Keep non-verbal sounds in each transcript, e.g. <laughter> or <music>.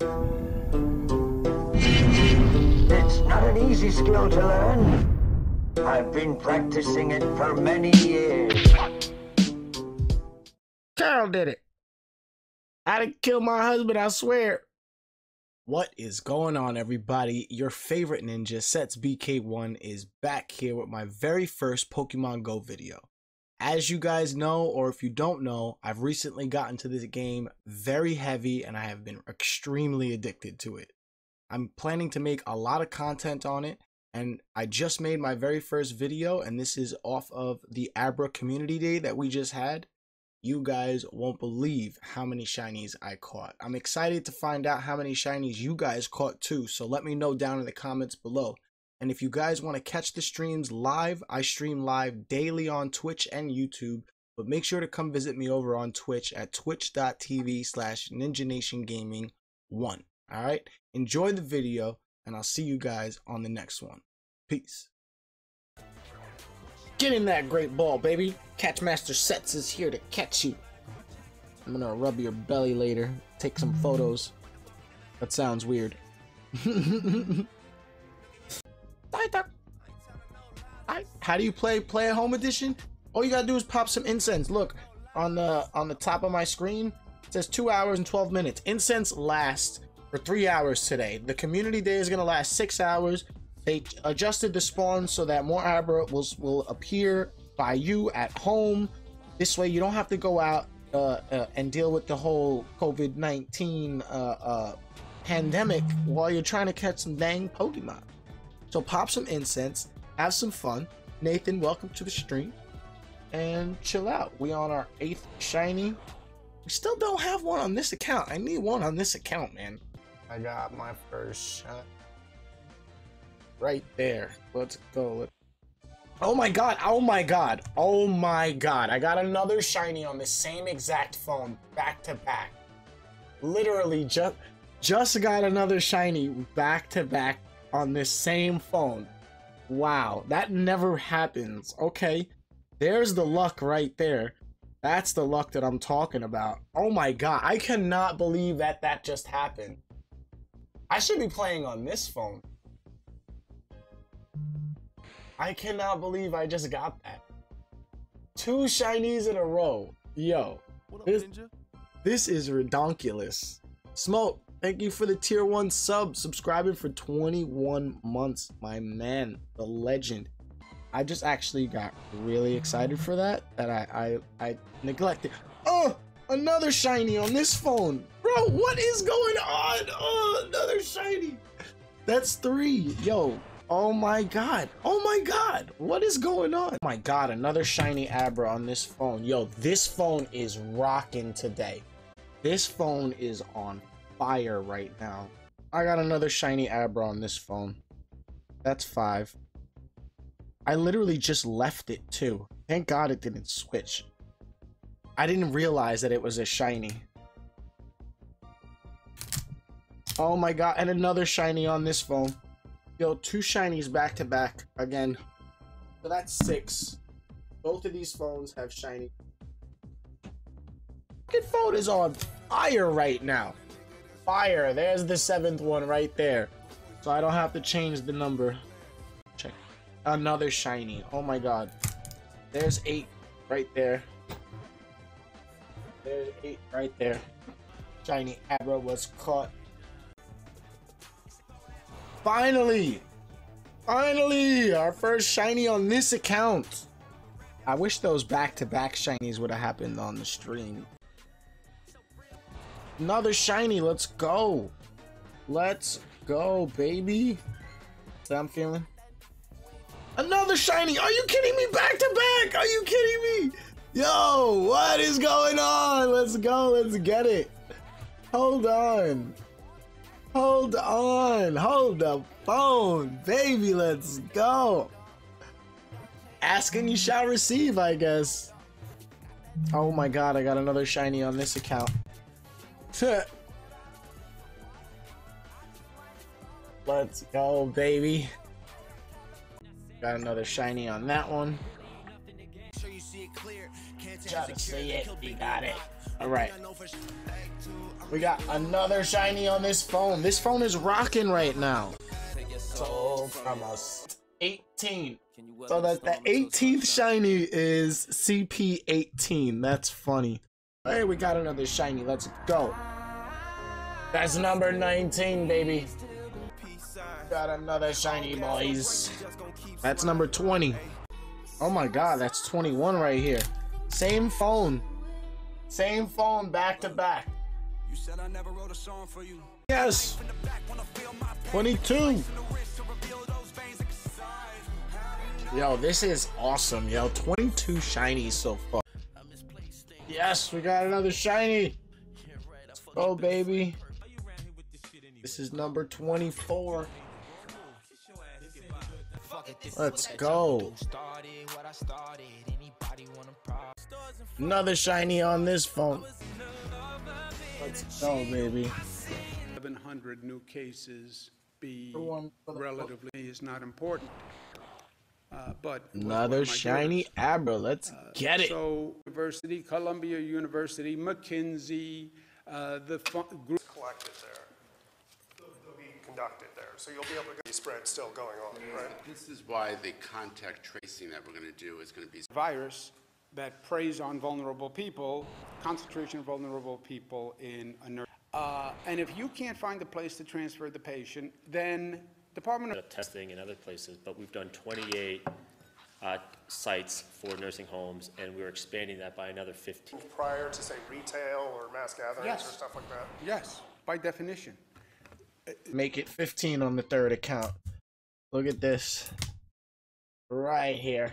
It's not an easy skill to learn. I've been practicing it for many years. Carol did it. I didn't kill my husband, I swear. What is going on, everybody? Your favorite ninja, CETS BK1, is back here with my very first Pokemon Go video. As you guys know, or if you don't know, I've recently gotten to this game very heavy and I have been extremely addicted to it. I'm planning to make a lot of content on it, and I just made my very first video, and this is off of the Abra Community Day that we just had. You guys won't believe how many shinies I caught. I'm excited to find out how many shinies you guys caught too, so let me know down in the comments below. And if you guys want to catch the streams live, I stream live daily on Twitch and YouTube. But make sure to come visit me over on Twitch at twitch.tv slash Ninja Nation Gaming 1. Alright? Enjoy the video, and I'll see you guys on the next one. Peace. Get in that great ball, baby. Catchmaster CETS is here to catch you. I'm gonna rub your belly later, take some photos. That sounds weird. <laughs> How do you play play at home edition? All you gotta do is pop some incense. Look on the on the top of my screen. It says two hours and 12 minutes. Incense lasts for three hours today. The community day is gonna last six hours. They adjusted the spawn so that more Abra will will appear by you at home. This way, you don't have to go out uh, uh, and deal with the whole COVID 19 uh, uh, pandemic while you're trying to catch some dang Pokemon. So pop some incense, have some fun. Nathan, welcome to the stream. And chill out. We on our eighth shiny. We still don't have one on this account. I need one on this account, man. I got my first shot. Right there. Let's go. Oh my god. Oh my god. Oh my god. I got another shiny on the same exact phone back to back. Literally just just got another shiny back to back on this same phone. Wow, that never happens. Okay, there's the luck right there. That's the luck that I'm talking about. Oh my god, I cannot believe that that just happened. I should be playing on this phone. I cannot believe I just got that. Two shinies in a row. Yo, What up, this, Ninja? this is redonkulous. Smoke, thank you for the tier one sub, subscribing for 21 months, my man, the legend. I just actually got really excited for that that I I, I neglected. Oh, another shiny on this phone, bro. What is going on? Oh, another shiny. That's three. Yo, oh my god. Oh my god. What is going on? Oh my god, another shiny Abra on this phone. Yo, this phone is rocking today. This phone is on fire right now. I got another shiny Abra on this phone. That's five. I literally just left it too. Thank God it didn't switch. I didn't realize that it was a shiny. Oh my god, and another shiny on this phone. Yo, two shinies back to back again. So that's six. Both of these phones have shiny. Fucking phone is on fire right now. Fire. There's the seventh one right there. So I don't have to change the number. Check. Another shiny. Oh my god. There's eight right there. There's eight right there. Shiny Abra was caught. Finally! Finally! Our first shiny on this account. I wish those back-to-back shinies would have happened on the stream. Another shiny. Let's go. Let's go, baby. That's how I'm feeling. Another shiny. Are you kidding me? Back to back. Are you kidding me? Yo, what is going on? Let's go. Let's get it. Hold on. Hold on. Hold the phone. Baby, let's go. Asking you shall receive, I guess. Oh my god, I got another shiny on this account. Let's go, baby. Got another shiny on that one. Try to see it. You got it. All right. We got another shiny on this phone. This phone is rocking right now. So from us 18. So that the 18th shiny is CP18. That's funny. Hey, we got another shiny. Let's go. That's number 19, baby. Got another shiny, boys. That's number 20. Oh my god, that's 21 right here. Same phone. Same phone back to back. Yes. 22. Yo, this is awesome, yo. 22 shinies so far. Yes, we got another shiny. Oh, baby. This is number 24. Let's go. Another shiny on this phone. Let's go, baby. 700 new cases be The one for the- relatively is not important. Uh, but what- what Another shiny doing? Abra. Let's get it. So University, Columbia University, McKinsey, uh, the fu- group. collected there. They'll they'll be conducted there, so you'll be able to get spread still going on, right? This is why the contact tracing that we're going to do is going to be virus that preys on vulnerable people, concentration of vulnerable people in a nurse. Uh, and if you can't find a place to transfer the patient, then Department of of testing in other places, but we've done 28 uh, sites for nursing homes, and we're expanding that by another 15. Prior to, say, retail or mass gatherings or stuff like that. yes, by definition. Make it 15 on the third account. Look at this. Right here.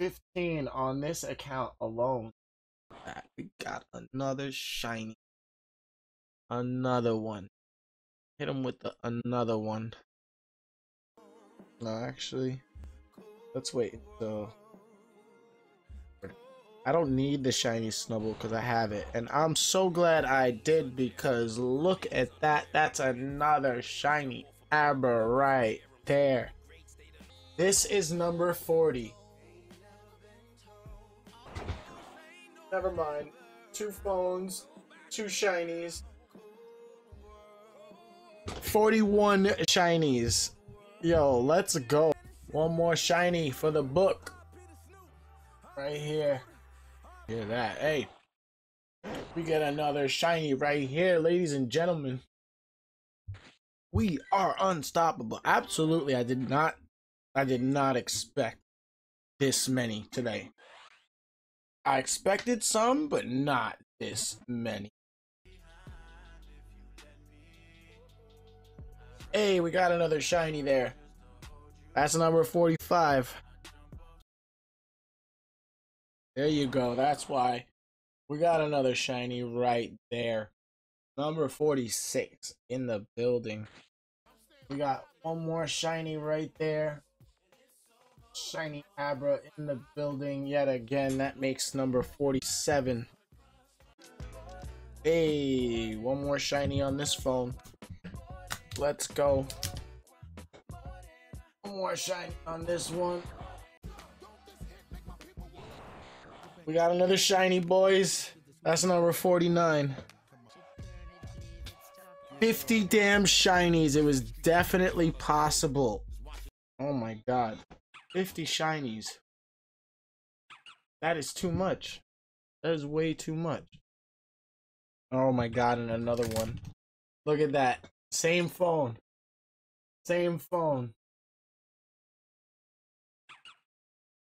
15 on this account alone. That we got another shiny. Another one. Hit him with the another one. No, actually. Let's wait So, I don't need the shiny Snubbull because I have it. And I'm so glad I did because look at that. That's another shiny Abra right there. This is number 40. Never mind. Two phones, two shinies. 41 shinies. Yo, let's go. One more shiny for the book. Right here. Hear that? Hey. We get another shiny right here, ladies and gentlemen. We are unstoppable. Absolutely. I did not I did not expect this many today. I expected some, but not this many. Hey, we got another shiny there. That's number 45. There you go. That's why we got another shiny right there. Number 46 in the building. We got one more shiny right there. Shiny Abra in the building yet again. That makes number 47. Hey, one more shiny on this phone. Let's go. One more shiny on this one. We got another shiny, boys. That's number 49. 50 damn shinies. It was definitely possible. Oh my god. 50 shinies. That is too much. That is way too much. Oh my god, and another one. Look at that. Same phone. Same phone.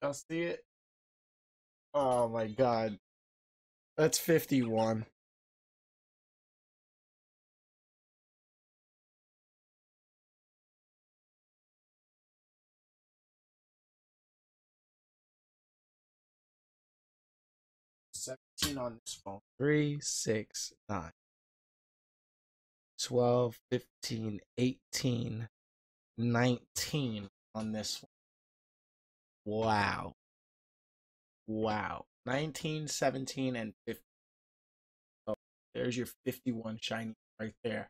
Y'all see it? Oh my god. That's 51. Seventeen on this phone. Three, six, nine. 12, 15, 18, 19 on this one. Wow. Wow. 19, 17, and 15. So there's your 51 shiny right there.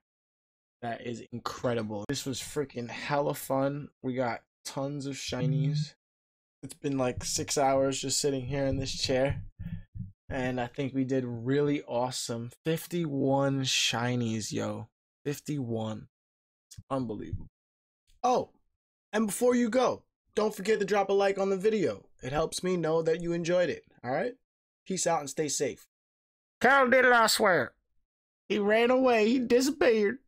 That is incredible. This was freaking hella fun. We got tons of shinies. It's been like six hours just sitting here in this chair. And I think we did really awesome. 51 shinies, yo. 51. Unbelievable. Oh, and before you go, don't forget to drop a like on the video. It helps me know that you enjoyed it. All right? Peace out and stay safe. Carl did it, I swear. He ran away. He disappeared.